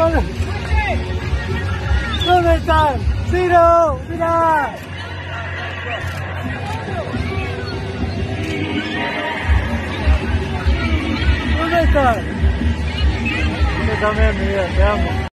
¿Dónde, ¿Dónde están? ¡Ciro! ¡Mirá! ¿Dónde están? Yo también, mi vida, te amo.